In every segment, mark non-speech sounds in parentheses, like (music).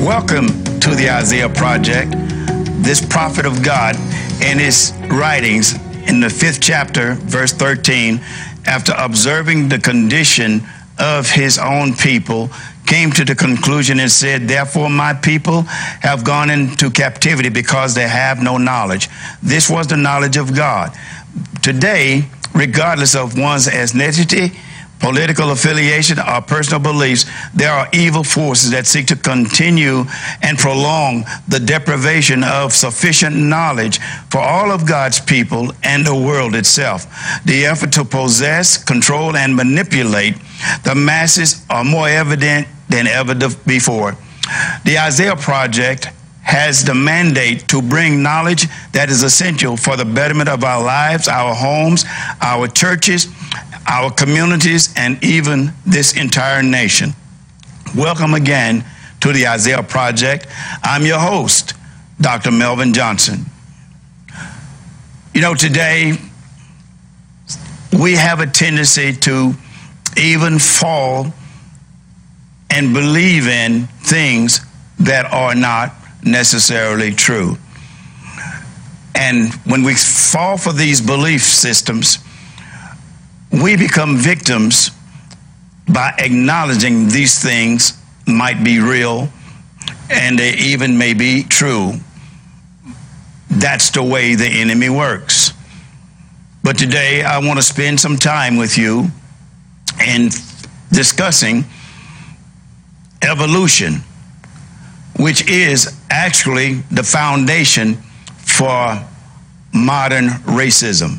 Welcome to the Isaiah Project. This prophet of God, in his writings, in the fifth chapter, verse 13, after observing the condition of his own people, came to the conclusion and said, Therefore, my people have gone into captivity because they have no knowledge. This was the knowledge of God. Today, regardless of one's ethnicity, political affiliation, or personal beliefs, there are evil forces that seek to continue and prolong the deprivation of sufficient knowledge for all of God's people and the world itself. The effort to possess, control, and manipulate the masses are more evident than ever before. The Isaiah Project has the mandate to bring knowledge that is essential for the betterment of our lives, our homes, our churches, our communities, and even this entire nation. Welcome again to the Isaiah Project. I'm your host, Dr. Melvin Johnson. You know, today we have a tendency to even fall and believe in things that are not necessarily true. And when we fall for these belief systems, we become victims by acknowledging these things might be real and they even may be true. That's the way the enemy works. But today I want to spend some time with you in discussing evolution, which is actually the foundation for modern racism.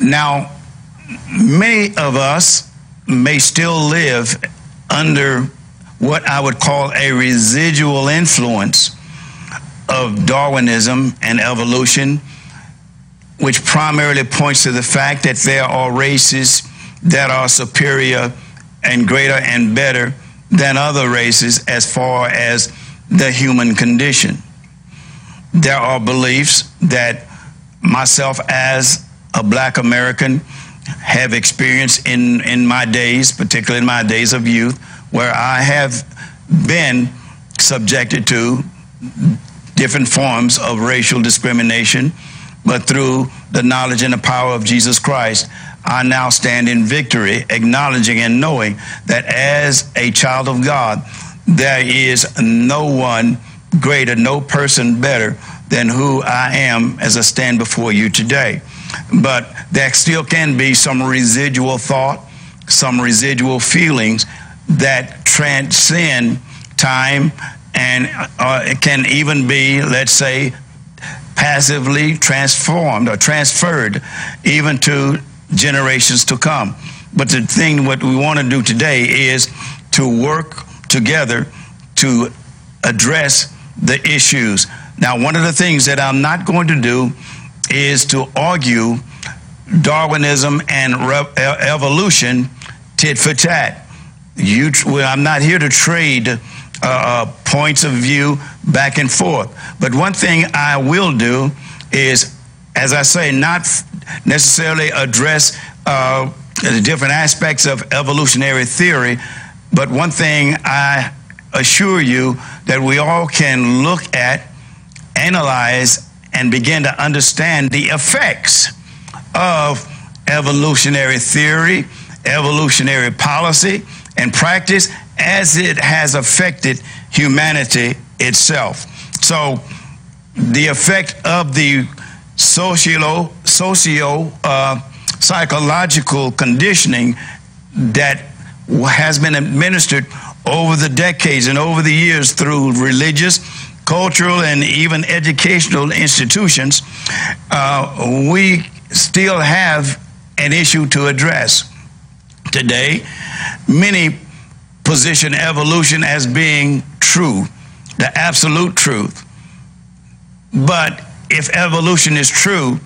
Now, many of us may still live under what I would call a residual influence of Darwinism and evolution, which primarily points to the fact that there are races that are superior and greater and better than other races as far as the human condition. There are beliefs that myself as a black American have experienced in, in my days, particularly in my days of youth, where I have been subjected to different forms of racial discrimination, but through the knowledge and the power of Jesus Christ, I now stand in victory, acknowledging and knowing that as a child of God, there is no one greater, no person better than who I am as I stand before you today. But there still can be some residual thought, some residual feelings that transcend time and uh, it can even be, let's say, passively transformed or transferred even to generations to come. But the thing what we want to do today is to work together to address the issues. Now, one of the things that I'm not going to do is to argue Darwinism and evolution tit for tat. You, well, I'm not here to trade uh, uh, points of view back and forth. But one thing I will do is, as I say, not necessarily address uh, the different aspects of evolutionary theory, but one thing I assure you that we all can look at, analyze, and begin to understand the effects of evolutionary theory, evolutionary policy, and practice as it has affected humanity itself. So, the effect of the socio, socio uh, psychological conditioning that has been administered over the decades and over the years through religious, cultural, and even educational institutions, uh, we still have an issue to address. Today, many position evolution as being true, the absolute truth. But if evolution is true,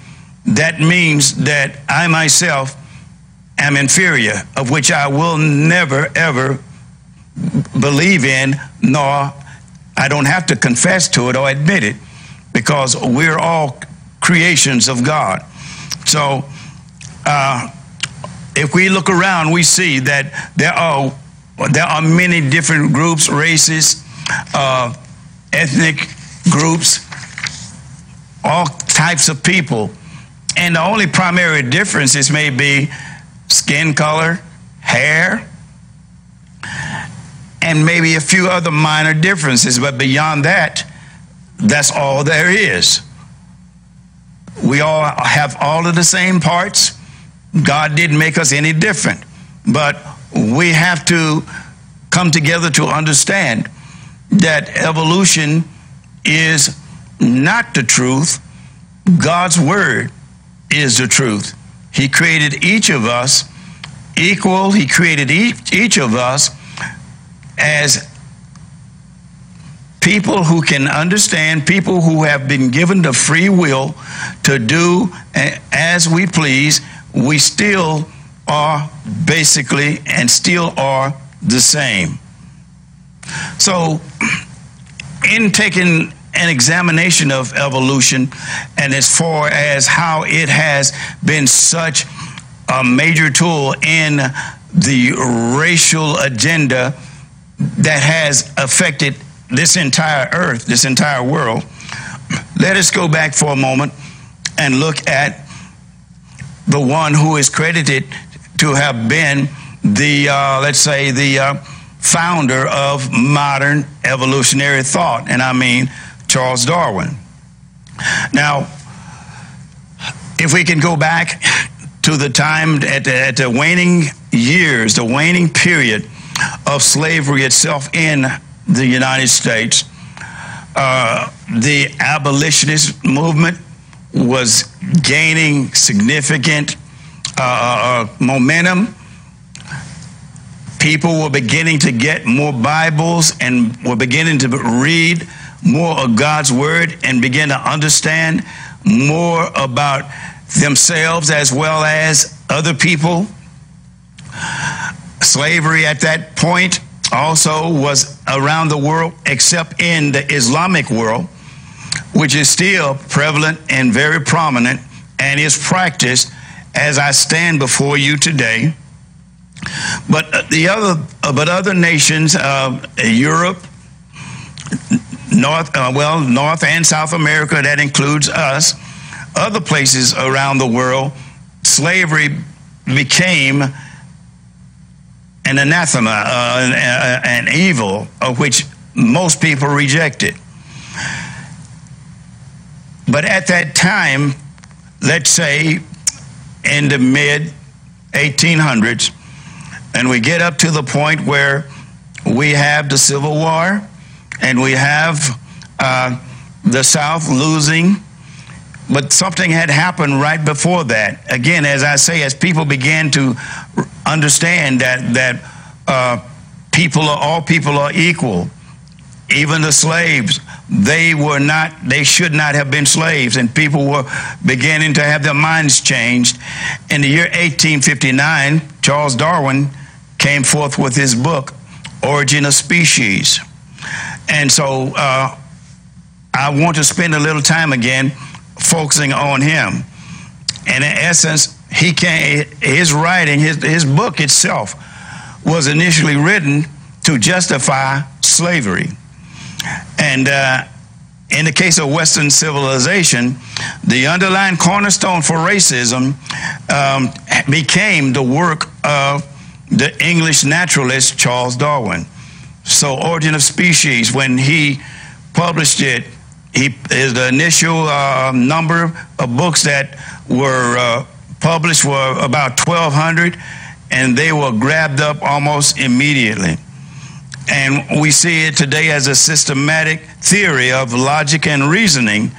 that means that I myself am inferior, of which I will never, ever believe in, nor I don't have to confess to it or admit it, because we're all creations of God. So, uh, if we look around, we see that there are there are many different groups, races, uh, ethnic groups, all types of people, and the only primary differences may be skin color, hair, and maybe a few other minor differences. But beyond that, that's all there is. We all have all of the same parts. God didn't make us any different. But we have to come together to understand that evolution is not the truth. God's word is the truth. He created each of us equal. He created each, each of us as people who can understand, people who have been given the free will to do as we please. We still are basically and still are the same. So, (clears throat) in taking an examination of evolution and as far as how it has been such a major tool in the racial agenda that has affected this entire earth, this entire world, (clears throat) let us go back for a moment and look at the one who is credited to have been the, uh, let's say, the uh, founder of modern evolutionary thought, and I mean Charles Darwin. Now, if we can go back to the time at the, at the waning years, the waning period of slavery itself in the United States, uh, the abolitionist movement was gaining significant uh, uh, momentum. People were beginning to get more Bibles and were beginning to read more of God's Word and begin to understand more about themselves as well as other people. Slavery at that point also was around the world, except in the Islamic world, which is still prevalent and very prominent and is practiced as I stand before you today. But the other, but other nations, uh, Europe, North, uh, well, North and South America, that includes us, other places around the world, slavery became an anathema, uh, an, an evil of which most people rejected. But at that time, let's say in the mid 1800s, and we get up to the point where we have the Civil War and we have uh, the South losing. But something had happened right before that. Again, as I say, as people began to understand that that uh, people are all people are equal, even the slaves they were not they should not have been slaves and people were beginning to have their minds changed. In the year 1859 charles darwin came forth with his book origin of species. And so uh, i want to spend a little time again focusing on him. And in essence he came his writing his, his book itself was initially written to justify slavery and uh, in the case of Western civilization, the underlying cornerstone for racism um, became the work of the English naturalist Charles Darwin. So, Origin of Species, when he published it, he his the initial uh, number of books that were uh, published were about 1,200, and they were grabbed up almost immediately. And we see it today as a systematic theory of logic and reasoning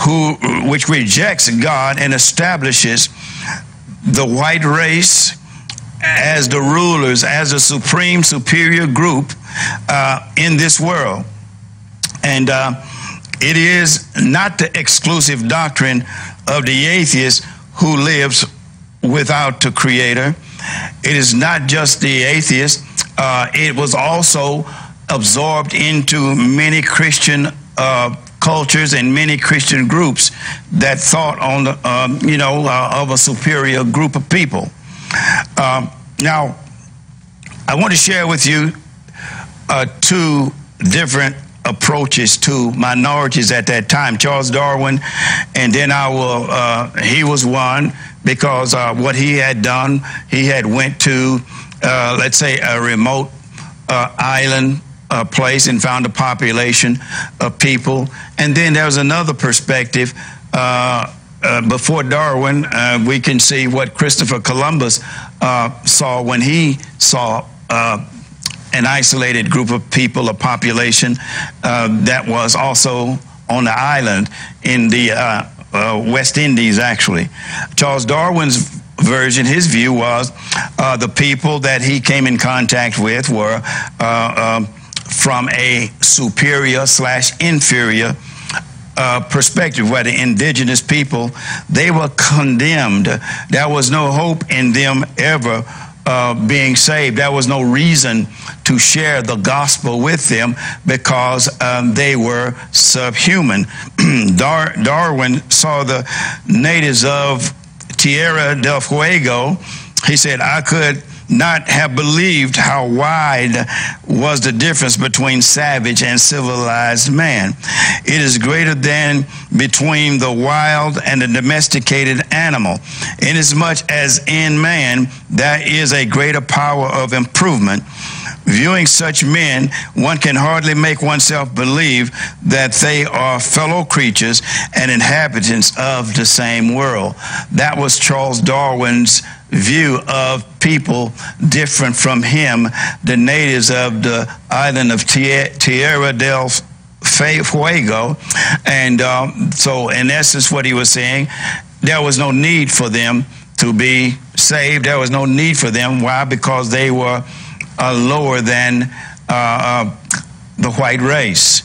who, which rejects God and establishes the white race as the rulers, as a supreme superior group uh, in this world. And uh, it is not the exclusive doctrine of the atheist who lives without the creator. It is not just the atheist uh, it was also absorbed into many Christian uh, cultures and many Christian groups that thought on the, um, you know, uh, of a superior group of people. Um, now, I want to share with you uh, two different approaches to minorities at that time. Charles Darwin, and then I will. Uh, he was one because uh, what he had done, he had went to, uh, let's say, a remote uh, island uh, place and found a population of people. And then there was another perspective. Uh, before Darwin, we can see what Christopher Columbus saw when he saw an isolated group of people, a population uh, that was also on the island in the uh, uh, West Indies, actually. Charles Darwin's version, his view was uh, the people that he came in contact with were uh, um, from a superior slash inferior uh, perspective, where the indigenous people, they were condemned. There was no hope in them ever uh, being saved. There was no reason to share the gospel with them because um, they were subhuman. (clears throat) Dar- Darwin saw the natives of Tierra del Fuego. He said, I could not have believed how wide was the difference between savage and civilized man. It is greater than between the wild and the domesticated animal, inasmuch as in man there is a greater power of improvement. Viewing such men, one can hardly make oneself believe that they are fellow creatures and inhabitants of the same world. That was Charles Darwin's view of people different from him, the natives of the island of Tierra del Fuego. And um, so, in essence, what he was saying, there was no need for them to be saved. There was no need for them. Why? Because they were uh, lower than uh, uh, the white race.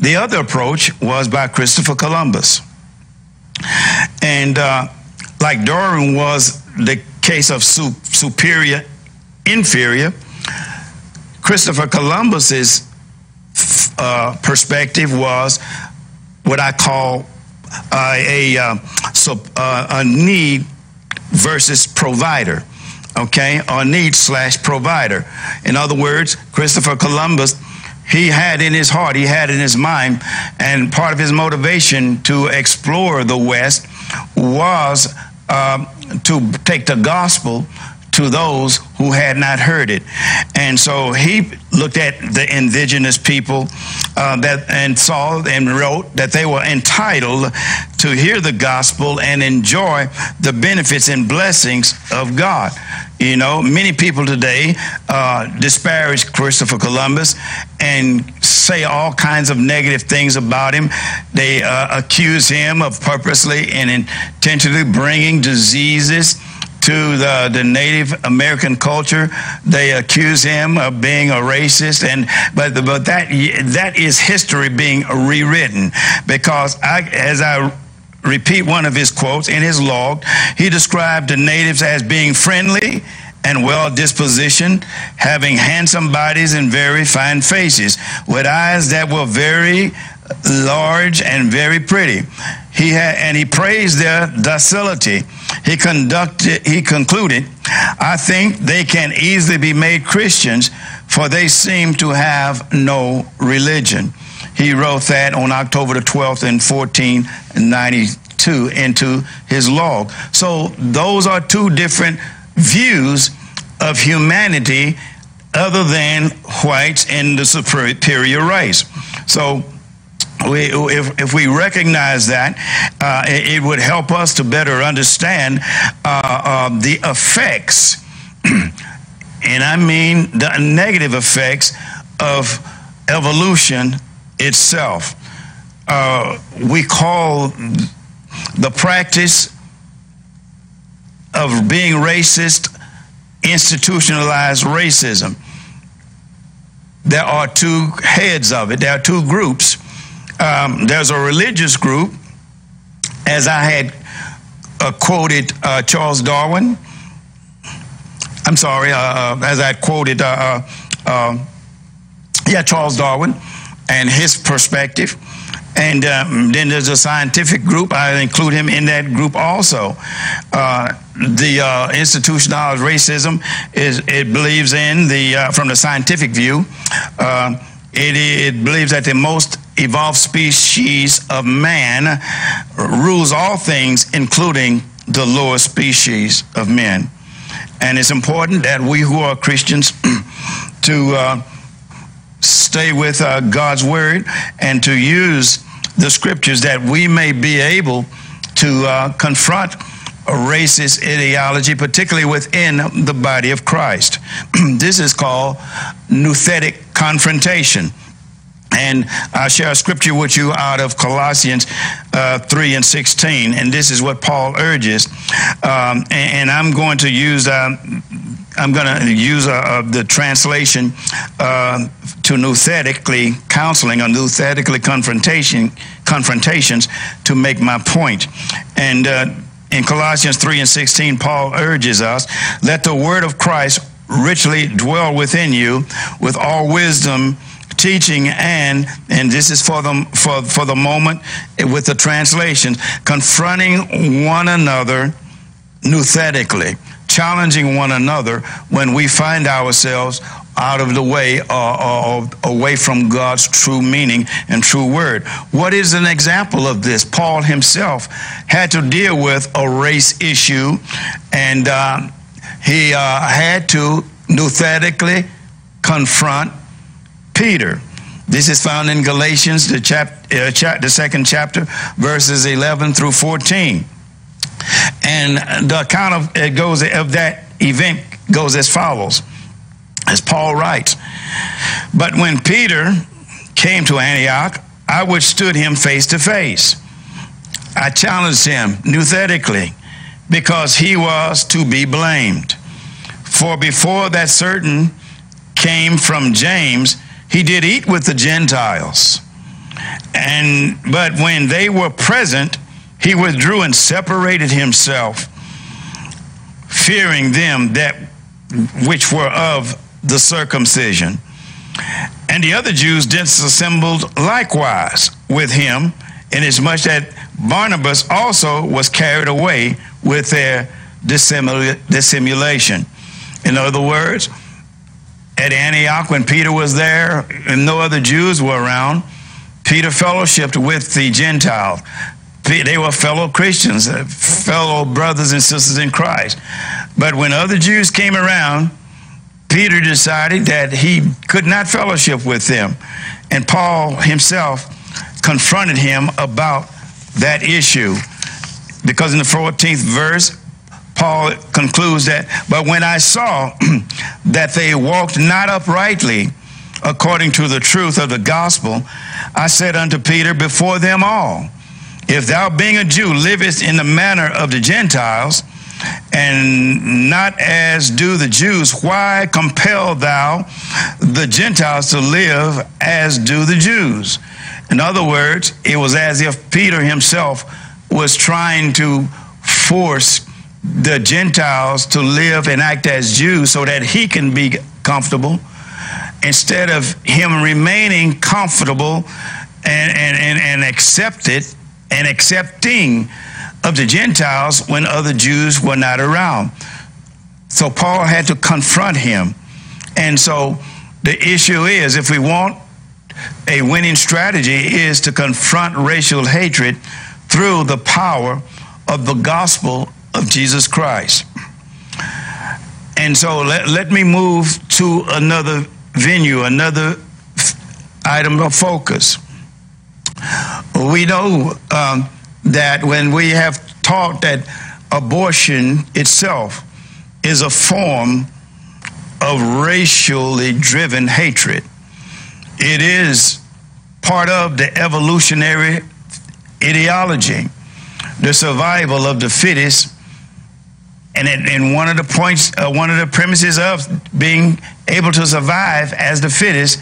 The other approach was by Christopher Columbus. And uh, like Darwin was the case of su- superior, inferior, Christopher Columbus's uh, perspective was what I call uh, a, uh, a need versus provider. Okay, or need slash provider. In other words, Christopher Columbus he had in his heart, he had in his mind, and part of his motivation to explore the West was uh, to take the gospel to those who had not heard it. And so he looked at the indigenous people uh, that and saw and wrote that they were entitled to hear the gospel and enjoy the benefits and blessings of God. You know, many people today uh, disparage Christopher Columbus and say all kinds of negative things about him. They uh, accuse him of purposely and intentionally bringing diseases to the, the Native American culture. They accuse him of being a racist, and but but that that is history being rewritten because I, as I repeat one of his quotes in his log, he described the natives as being friendly and well dispositioned, having handsome bodies and very fine faces, with eyes that were very large and very pretty. He had, and he praised their docility. He conducted, he concluded, I think they can easily be made Christians, for they seem to have no religion. He wrote that on October the 12th in 1492 into his log. So those are two different views of humanity other than whites in the superior race. So we, if, if we recognize that, uh, it, it, would help us to better understand uh, uh, the effects, (clears throat) and I mean the negative effects of evolution itself. Uh, we call the practice of being racist institutionalized racism. There are two heads of it, there are two groups um, there's a religious group, as I had uh, quoted uh, Charles Darwin. I'm sorry, uh, uh as I quoted, uh, uh, yeah, Charles Darwin and his perspective. And um, then there's a scientific group. I include him in that group also. Uh, the uh, institutionalized racism is it believes in the uh, from the scientific view. It, it believes that the most evolved species of man rules all things, including the lower species of men. And it's important that we who are Christians (clears throat) to uh, stay with uh, God's word and to use the scriptures that we may be able to uh, confront a racist ideology, particularly within the body of Christ. (clears throat) this is called nouthetic confrontation. And I'll share a scripture with you out of Colossians uh, 3 and 16. And this is what Paul urges. Um, and, and, I'm going to use. Uh, I'm going to use uh, the translation uh, to nouthetically counseling or nouthetically confrontation confrontations to make my point. And uh, in Colossians 3 and 16, Paul urges us, let the word of Christ richly dwell within you with all wisdom teaching and and this is for the for for the moment with the translation confronting one another nouthetically challenging one another when we find ourselves out of the way or, away from God's true meaning and true word. What is an example of this? Paul himself had to deal with a race issue and uh, he uh, had to nouthetically confront Peter. This is found in Galatians, the, chap, uh, the second chapter, verses 11 through 14. And the account of it goes of that event goes as follows, as Paul writes. But when Peter came to Antioch, I withstood him face to face. I challenged him nouthetically because he was to be blamed. For before that certain came from James, he did eat with the Gentiles. And but when they were present, he withdrew and separated himself, fearing them that which were of the circumcision. And the other Jews disassembled likewise with him, inasmuch that Barnabas also was carried away with their dissimulation. In other words, at Antioch, when Peter was there and no other Jews were around, Peter fellowshipped with the Gentiles. They were fellow Christians, uh, fellow brothers and sisters in Christ. But when other Jews came around, Peter decided that he could not fellowship with them. And Paul himself confronted him about that issue. Because in the 14th verse, Paul concludes that, but when I saw (clears throat) that they walked not uprightly according to the truth of the gospel, I said unto Peter before them all, if thou being a Jew livest in the manner of the Gentiles, and not as do the Jews, why compel thou the Gentiles to live as do the Jews? In other words, it was as if Peter himself was trying to force the Gentiles to live and act as Jews so that he can be comfortable instead of him remaining comfortable and, and, and, and accepted and accepting of the Gentiles when other Jews were not around. So Paul had to confront him. And so the issue is if we want a winning strategy is to confront racial hatred through the power of the gospel of Jesus Christ. And so let, let me move to another venue, another item of focus. We know um, that when we have taught that abortion itself is a form of racially driven hatred, it is part of the evolutionary ideology, the survival of the fittest. And, it, and one of the points, uh, one of the premises of being able to survive as the fittest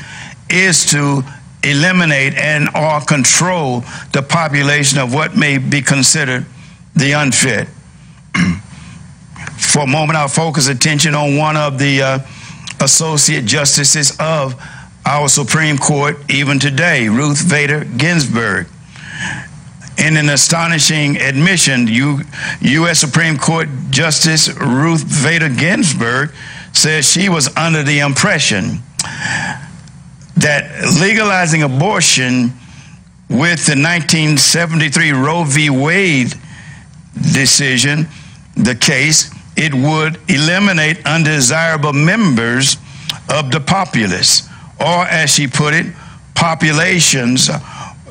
is to eliminate and or control the population of what may be considered the unfit. (clears throat) For a moment, I'll focus attention on one of the uh, associate justices of our Supreme Court, even today, Ruth Bader Ginsburg. In an astonishing admission, U.S. Supreme Court Justice Ruth Bader Ginsburg says she was under the impression that legalizing abortion with the 1973 Roe v. Wade decision, the case, it would eliminate undesirable members of the populace, or as she put it, populations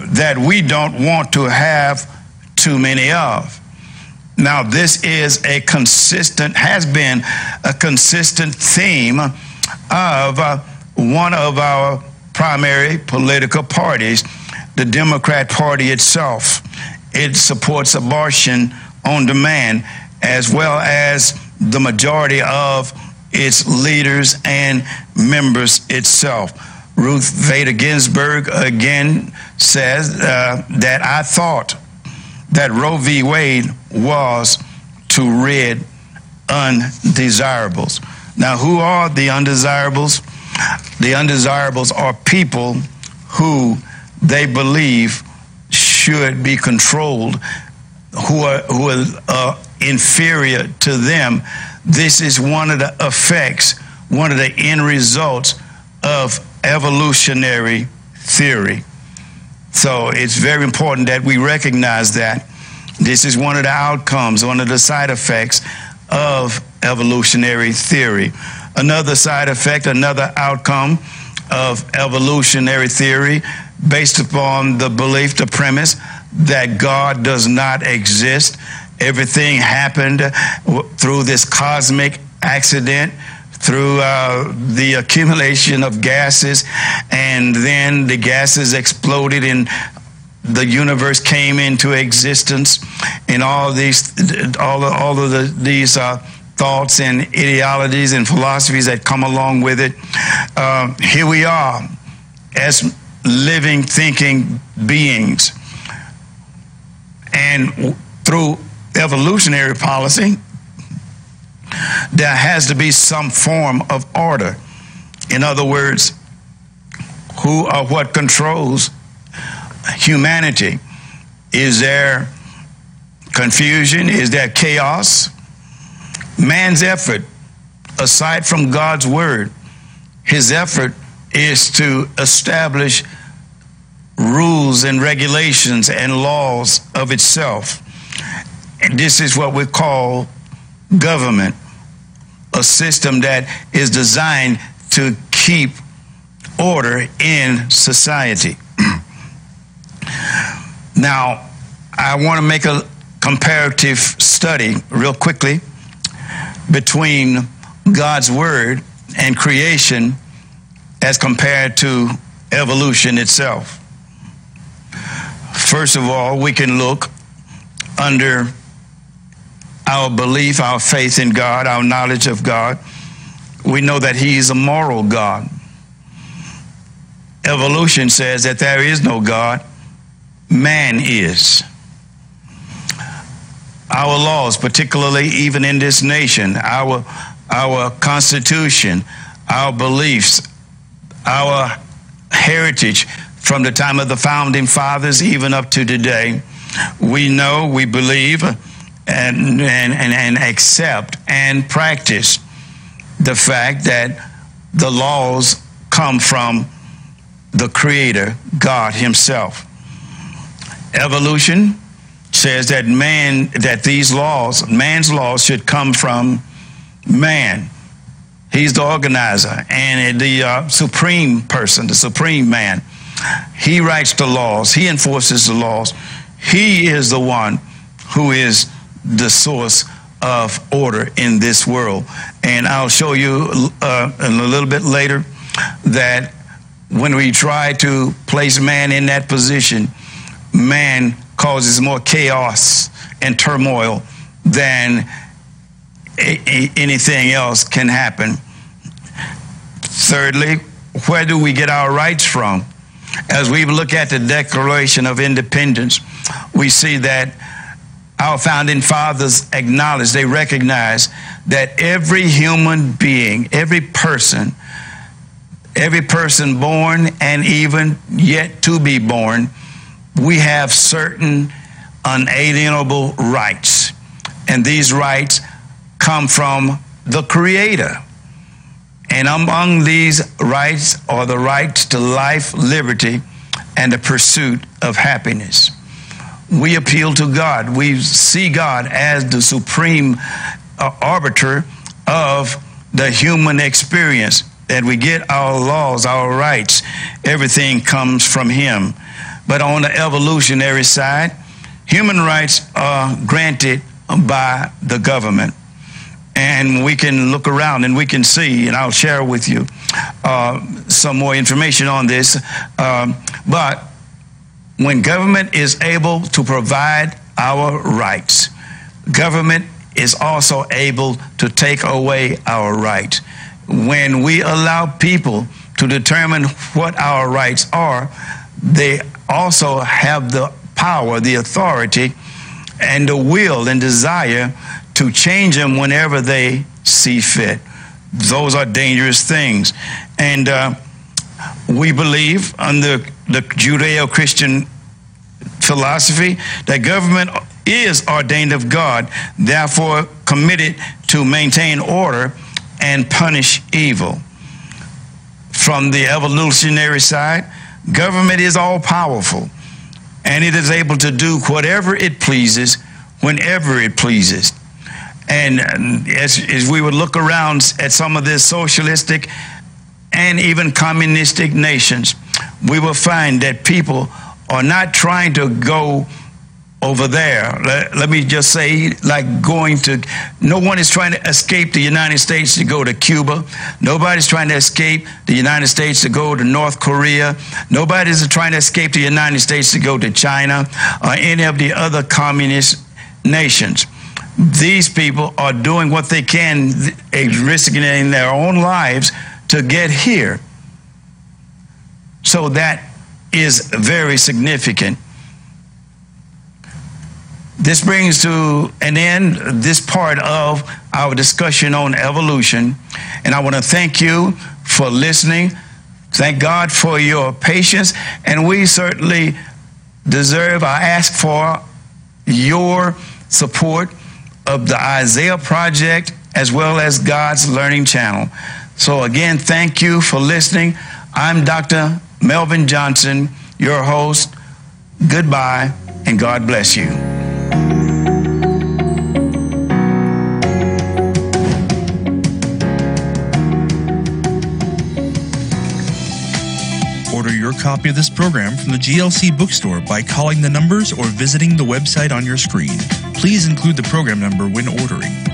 that we don't want to have too many of. Now, this is a consistent, has been a consistent theme of uh, one of our primary political parties, the Democrat Party itself. It supports abortion on demand, as well as the majority of its leaders and members itself. Ruth Bader Ginsburg again says uh, that I thought that Roe v. Wade was to rid undesirables. Now, who are the undesirables? The undesirables are people who they believe should be controlled, who are, who are uh, inferior to them. This is one of the effects, one of the end results of evolutionary theory. So it's very important that we recognize that this is one of the outcomes, one of the side effects of evolutionary theory. Another side effect, another outcome of evolutionary theory based upon the belief, the premise that God does not exist. Everything happened through this cosmic accident, through uh, the accumulation of gases, and then the gases exploded and the universe came into existence, and all these, all, of, all of the, these uh, thoughts and ideologies and philosophies that come along with it. Uh, here we are as living, thinking beings. And through evolutionary policy, there has to be some form of order. In other words, who or what controls humanity? Is there confusion? Is there chaos? man's effort, aside from God's word, his effort is to establish rules and regulations and laws of itself. And this is what we call government, a system that is designed to keep order in society. (clears throat) now, I want to make a comparative study real quickly between God's word and creation as compared to evolution itself. First of all, we can look under our belief, our faith in God, our knowledge of God. We know that He is a moral God. Evolution says that there is no God, man is our laws, particularly even in this nation, our, our constitution, our beliefs, our heritage from the time of the founding fathers even up to today. We know, we believe, and, and, and, and accept and practice the fact that the laws come from the Creator, God Himself. Evolution says that man, that these laws, man's laws should come from man. He's the organizer and the uh, supreme person, the supreme man. He writes the laws, he enforces the laws. He is the one who is the source of order in this world. And I'll show you uh, a little bit later that when we try to place man in that position, man causes more chaos and turmoil than anything else can happen. Thirdly, where do we get our rights from? As we look at the Declaration of Independence, we see that our founding fathers acknowledge, they recognize that every human being, every person, every person born and even yet to be born we have certain unalienable rights. And these rights come from the Creator. And among these rights are the rights to life, liberty, and the pursuit of happiness. We appeal to God. We see God as the supreme uh, arbiter of the human experience. That we get our laws, our rights, everything comes from Him. But on the evolutionary side, human rights are granted by the government and we can look around and we can see, and I'll share with you uh, some more information on this. Um, but when government is able to provide our rights, government is also able to take away our rights. When we allow people to determine what our rights are, they also have the power, the authority, and the will and desire to change them whenever they see fit. Those are dangerous things. And uh, we believe under the Judeo Christian philosophy that government is ordained of God, therefore committed to maintain order and punish evil. From the evolutionary side, government is all powerful and it is able to do whatever it pleases whenever it pleases. And as, as we would look around at some of the socialistic and even communistic nations, we will find that people are not trying to go over there. Let, let, me just say, like going to, no one is trying to escape the United States to go to Cuba. Nobody's trying to escape the United States to go to North Korea. Nobody's trying to escape the United States to go to China or any of the other communist nations these people are doing what they can, risking their own lives to get here. So that is very significant. This brings to an end this part of our discussion on evolution. And I want to thank you for listening. Thank God for your patience. And we certainly deserve, I ask for your support of the Isaiah Project as well as God's Learning Channel. So, again, thank you for listening. I'm Dr. Melvin Johnson, your host. Goodbye, and God bless you. Order your copy of this program from the GLC bookstore by calling the numbers or visiting the website on your screen. Please include the program number when ordering.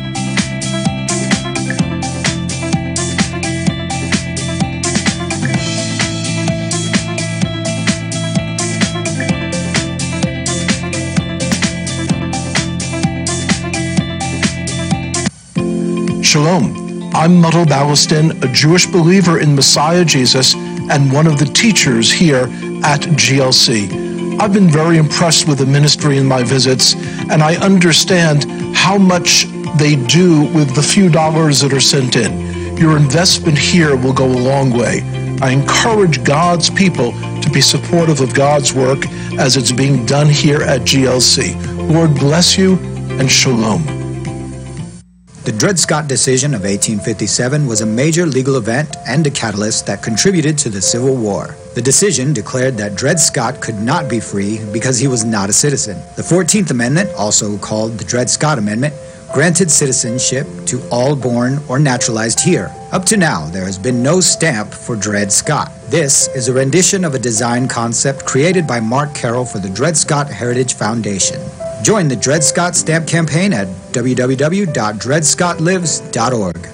Shalom. I'm Muddle Ballaston, a Jewish believer in Messiah Jesus and one of the teachers here at GLC. I've been very impressed with the ministry in my visits, and I understand how much they do with the few dollars that are sent in. Your investment here will go a long way. I encourage God's people to be supportive of God's work as it's being done here at GLC. Lord bless you and shalom. The Dred Scott decision of 1857 was a major legal event and a catalyst that contributed to the Civil War. The decision declared that Dred Scott could not be free because he was not a citizen. The 14th Amendment, also called the Dred Scott Amendment, granted citizenship to all born or naturalized here. Up to now, there has been no stamp for Dred Scott. This is a rendition of a design concept created by Mark Carroll for the Dred Scott Heritage Foundation. Join the Dred Scott Stamp campaign at www.dredscottlives.org.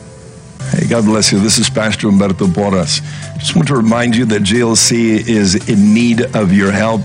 Hey, God bless you. This is Pastor Humberto Porras. Just want to remind you that GLC is in need of your help.